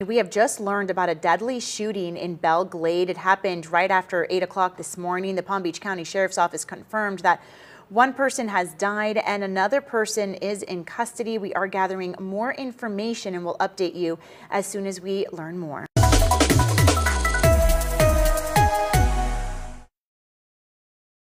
We have just learned about a deadly shooting in Belle Glade. It happened right after 8 o'clock this morning. The Palm Beach County Sheriff's Office confirmed that one person has died and another person is in custody. We are gathering more information and will update you as soon as we learn more.